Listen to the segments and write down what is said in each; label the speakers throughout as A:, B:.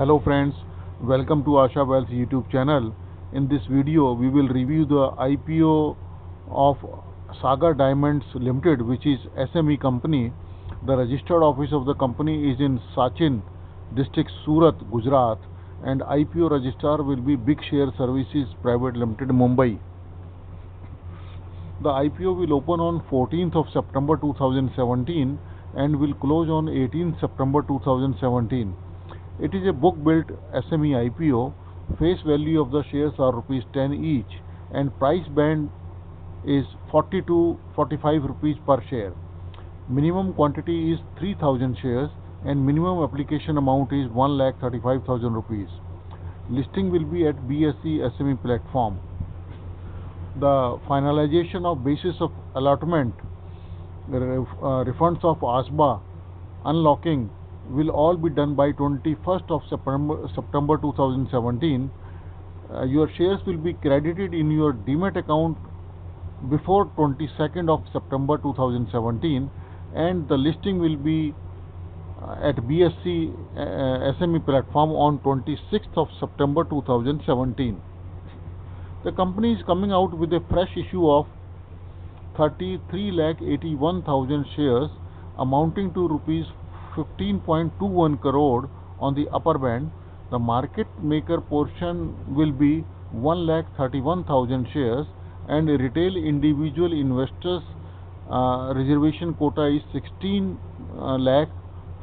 A: Hello friends, welcome to Asha Wealth YouTube channel. In this video, we will review the IPO of Sagar Diamonds Limited, which is SME company. The registered office of the company is in Sachin district, Surat, Gujarat, and IPO registrar will be Bigshare Services Private Limited, Mumbai. The IPO will open on 14th of September 2017 and will close on 18th September 2017. It is a book built SME IPO. Face value of the shares are rupees 10 each and price band is 40 to 45 rupees per share. Minimum quantity is 3000 shares and minimum application amount is 1 lakh 35000 rupees. Listing will be at BSE SME platform. The finalization of basis of allotment, uh, refunds of ASBA, unlocking will all be done by 21st of September, September 2017. Uh, your shares will be credited in your demat account before 22nd of September 2017 and the listing will be uh, at BSE uh, SME platform on 26th of September 2017. The company is coming out with a fresh issue of 33 lakh 81,000 shares amounting to rupees 15.21 crore on the upper band. The market maker portion will be 1 lakh 31,000 shares and retail individual investors uh, reservation quota is 16 uh, lakh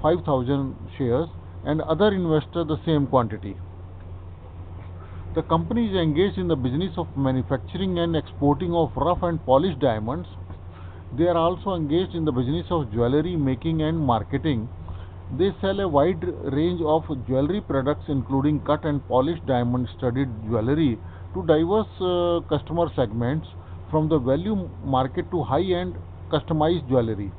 A: 5000 shares and other investor the same quantity. The company is engaged in the business of manufacturing and exporting of rough and polished diamonds. They are also engaged in the business of jewelry making and marketing. They sell a wide range of jewelry products including cut and polished diamond studded jewelry to diverse uh, customer segments from the value market to high end customized jewelry.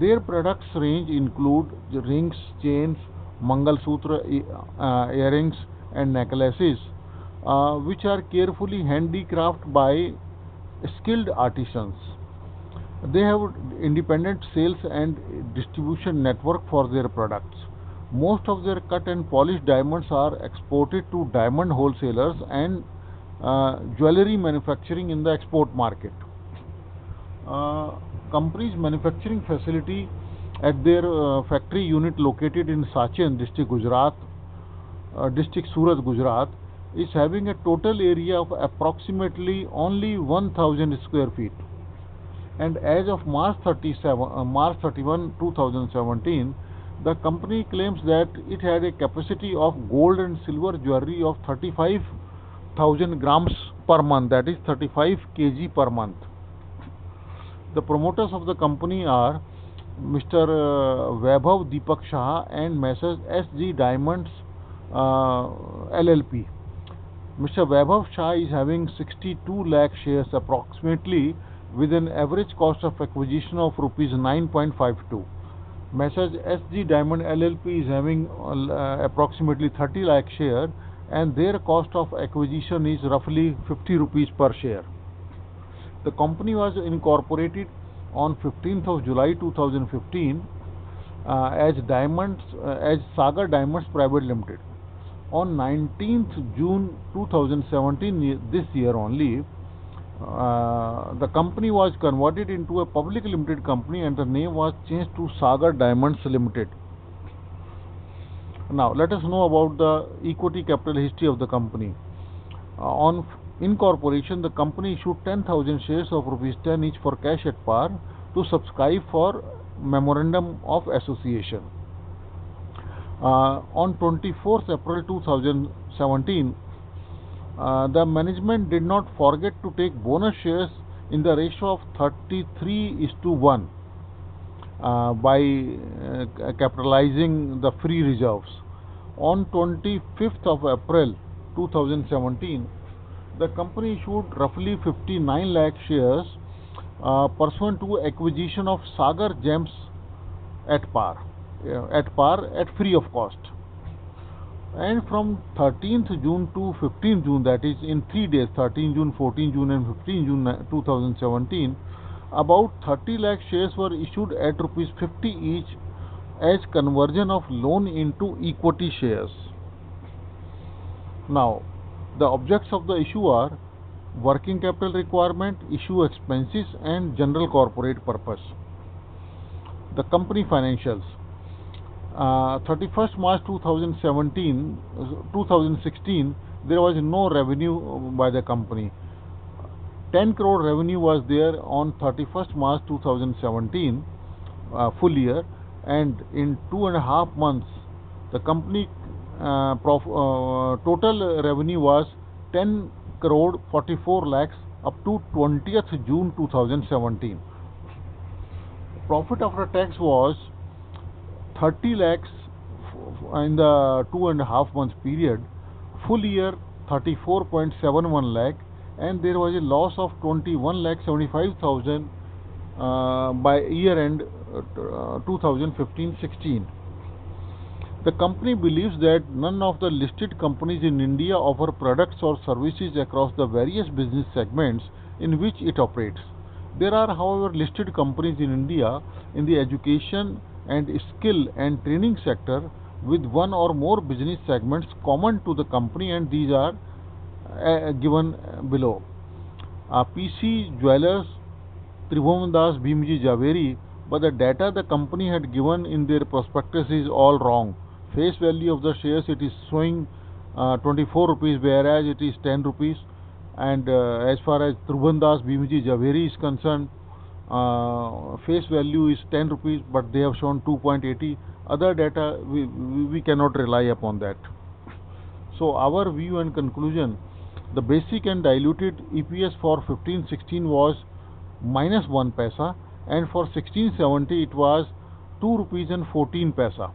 A: Their products range include rings, chains, Mangal Sutra uh, earrings and necklaces uh, which are carefully handicrafted by skilled artisans. They have independent sales and distribution network for their products. Most of their cut and polished diamonds are exported to diamond wholesalers and uh, jewelry manufacturing in the export market. Uh, company's manufacturing facility at their uh, factory unit located in Sachin district Gujarat uh, district Surat Gujarat is having a total area of approximately only 1000 square feet and as of March 37 uh, March 31 2017 the company claims that it had a capacity of gold and silver jewelry of 35000 grams per month that is 35 kg per month the promoters of the company are Mr. Uh, Vaibhav Deepak Shah and Messrs. SG Diamonds uh, LLP. Mr. Vaibhav Shah is having 62 lakh shares approximately with an average cost of acquisition of rupees 9.52. Messrs. SG Diamond LLP is having uh, approximately 30 lakh share and their cost of acquisition is roughly 50 rupees per share. The company was incorporated on 15th of July 2015 uh, as Diamonds uh, as Sagar Diamonds Private Limited. On 19th June 2017, this year only, uh, the company was converted into a public limited company and the name was changed to Sagar Diamonds Limited. Now, let us know about the equity capital history of the company. Uh, on incorporation, the company issued 10,000 shares of rupees 10 each for cash at par to subscribe for memorandum of association. Uh, on 24th April 2017, uh, the management did not forget to take bonus shares in the ratio of 33 is to 1 uh, by uh, capitalizing the free reserves. On 25th of April 2017, the company issued roughly 59 lakh shares uh, pursuant to acquisition of Sagar Gems at par, uh, at par at free of cost. And from 13th June to 15th June, that is in three days, 13 June, 14 June, and 15 June 2017, about 30 lakh shares were issued at rupees 50 each as conversion of loan into equity shares. Now, the objects of the issue are working capital requirement, issue expenses, and general corporate purpose. The company financials. Uh, 31st March 2017, uh, 2016, there was no revenue by the company. 10 crore revenue was there on 31st March 2017, uh, full year, and in two and a half months, the company uh, uh, total revenue was 10 crore 44 lakhs up to 20th June 2017. Profit after tax was 30 lakhs in the two and a half months period, full year 34.71 lakh, and there was a loss of 21 lakh 75,000 uh, by year end uh, 2015-16. The company believes that none of the listed companies in India offer products or services across the various business segments in which it operates. There are, however, listed companies in India in the education and skill and training sector with one or more business segments common to the company, and these are uh, given below. Uh, PC Jewelers, Tribhovandas Bhimji Zaveri, but the data the company had given in their prospectus is all wrong. Face value of the shares it is showing uh, 24 rupees, whereas it is 10 rupees. And uh, as far as Tribhovandas Bhimji Zaveri is concerned, uh, face value is 10 rupees, but they have shown 2.80. Other data we, we, cannot rely upon that. So our view and conclusion the basic and diluted EPS for 1516 was minus 1 paisa and for 1670 it was 2 rupees and 14 paisa.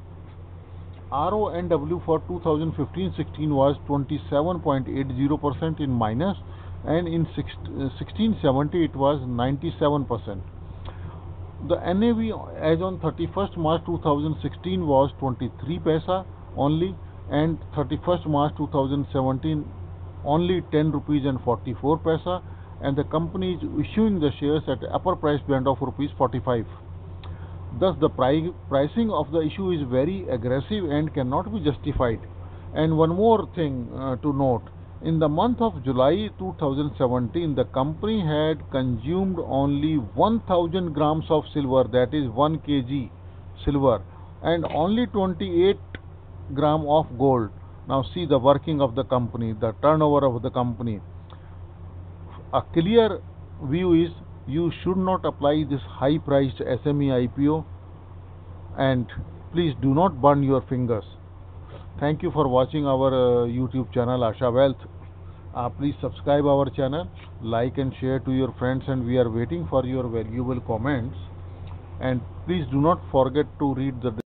A: RONW for 2015-16 was 27.80% in minus and in 1670 it was 97%. The NAV as on 31st March 2016 was 23 paisa only and 31st March 2017 only 10 rupees and 44 paisa and the company is issuing the shares at upper price band of rupees 45 thus the pri pricing of the issue is very aggressive and cannot be justified and one more thing uh, to note in the month of July 2017 the company had consumed only 1000 grams of silver that is 1 kg silver and only 28 gram of gold now see the working of the company, the turnover of the company. A clear view is you should not apply this high priced SME IPO and please do not burn your fingers. Thank you for watching our uh, YouTube channel Asha Wealth. Uh, please subscribe our channel, like and share to your friends and we are waiting for your valuable comments. And please do not forget to read the